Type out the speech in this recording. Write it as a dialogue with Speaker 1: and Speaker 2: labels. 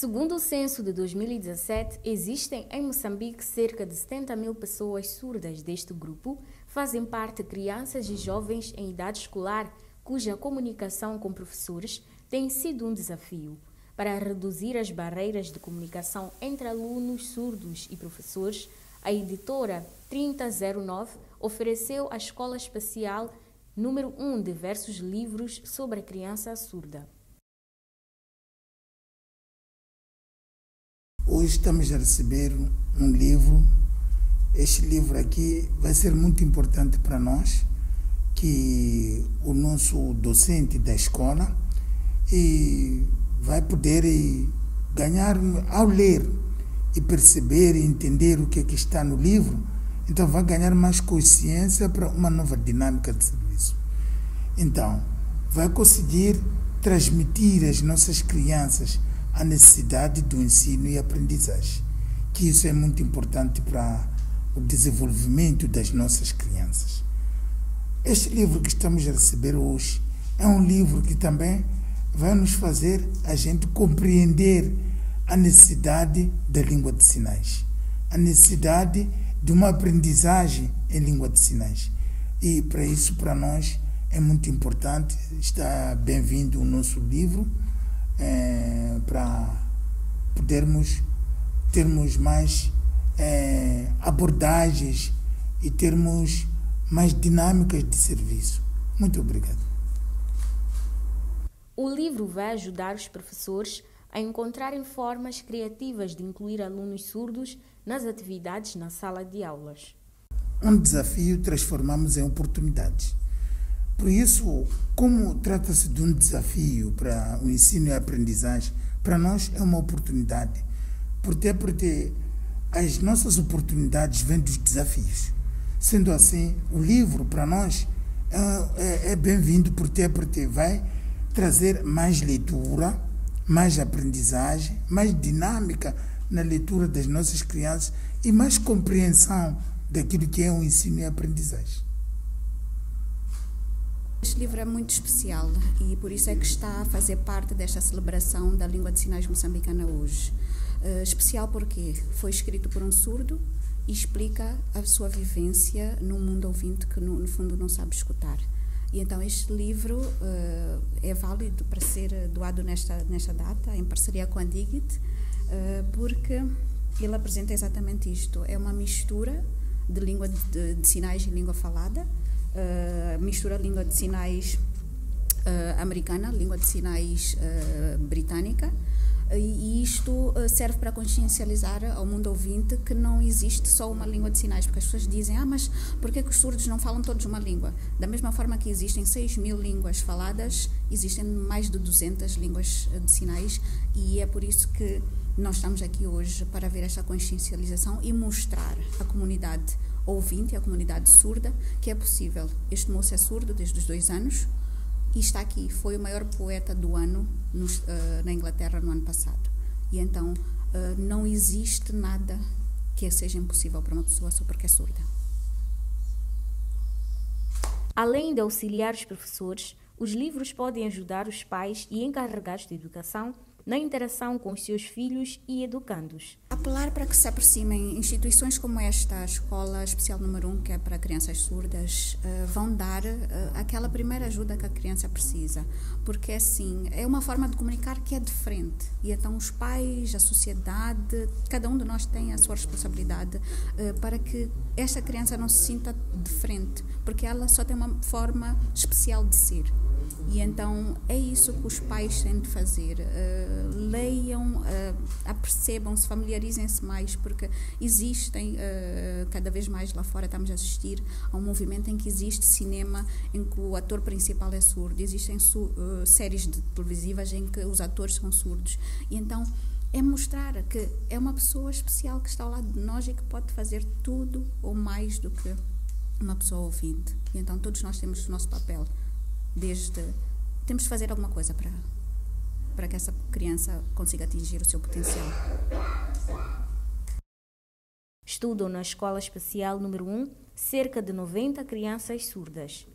Speaker 1: Segundo o censo de 2017, existem em Moçambique cerca de 70 mil pessoas surdas deste grupo. Fazem parte crianças e jovens em idade escolar cuja comunicação com professores tem sido um desafio. Para reduzir as barreiras de comunicação entre alunos surdos e professores, a editora 3009 ofereceu à Escola Espacial número 1 diversos livros sobre a criança surda.
Speaker 2: Hoje estamos a receber um livro. Este livro aqui vai ser muito importante para nós, que o nosso docente da escola e vai poder ganhar ao ler e perceber e entender o que, é que está no livro, então vai ganhar mais consciência para uma nova dinâmica de serviço. Então, vai conseguir transmitir às nossas crianças a necessidade do ensino e aprendizagem, que isso é muito importante para o desenvolvimento das nossas crianças. Este livro que estamos a receber hoje é um livro que também vai nos fazer a gente compreender a necessidade da língua de sinais, a necessidade de uma aprendizagem em língua de sinais. E para isso, para nós, é muito importante. Está bem-vindo o nosso livro é, para podermos termos mais é, abordagens e termos mais dinâmicas de serviço. Muito obrigado.
Speaker 1: O livro vai ajudar os professores a encontrarem formas criativas de incluir alunos surdos nas atividades na sala de aulas.
Speaker 2: Um desafio transformamos em oportunidades. Por isso, como trata-se de um desafio para o ensino e a aprendizagem, para nós é uma oportunidade. Porque, porque as nossas oportunidades vêm dos desafios. Sendo assim, o livro para nós é, é, é bem-vindo porque, porque vai trazer mais leitura, mais aprendizagem, mais dinâmica na leitura das nossas crianças e mais compreensão daquilo que é o ensino e a aprendizagem.
Speaker 3: Este livro é muito especial e por isso é que está a fazer parte desta celebração da língua de sinais moçambicana hoje. Uh, especial porque foi escrito por um surdo e explica a sua vivência num mundo ouvinte que no, no fundo não sabe escutar. E então este livro uh, é válido para ser doado nesta, nesta data, em parceria com a Digit, uh, porque ele apresenta exatamente isto. É uma mistura de língua de, de sinais e língua falada, uh, mistura língua de sinais uh, americana, língua de sinais uh, britânica, e isto serve para consciencializar ao mundo ouvinte que não existe só uma língua de sinais, porque as pessoas dizem, ah, mas por que os surdos não falam todos uma língua? Da mesma forma que existem 6 mil línguas faladas, existem mais de 200 línguas de sinais, e é por isso que nós estamos aqui hoje para ver esta consciencialização e mostrar à comunidade ouvinte, a comunidade surda, que é possível. Este moço é surdo desde os dois anos e está aqui. Foi o maior poeta do ano uh, na Inglaterra no ano passado. E então uh, não existe nada que seja impossível para uma pessoa só porque é surda.
Speaker 1: Além de auxiliar os professores, os livros podem ajudar os pais e encarregados de educação na interação com os seus filhos e educandos.
Speaker 3: Apelar para que se aproximem instituições como esta, a Escola Especial Número 1, que é para crianças surdas, uh, vão dar uh, aquela primeira ajuda que a criança precisa, porque assim, é uma forma de comunicar que é diferente. E então os pais, a sociedade, cada um de nós tem a sua responsabilidade uh, para que esta criança não se sinta diferente, porque ela só tem uma forma especial de ser. E então é isso que os pais têm de fazer. Uh, leiam, uh, apercebam-se, familiarizem-se mais, porque existem, uh, cada vez mais lá fora estamos a assistir a um movimento em que existe cinema em que o ator principal é surdo, existem séries de televisivas em que os atores são surdos. E então é mostrar que é uma pessoa especial que está ao lado de nós e que pode fazer tudo ou mais do que uma pessoa ouvinte. E então todos nós temos o nosso papel desde temos de fazer alguma coisa para para que essa criança consiga atingir o seu potencial.
Speaker 1: Estudam na Escola Especial número 1 cerca de 90 crianças surdas.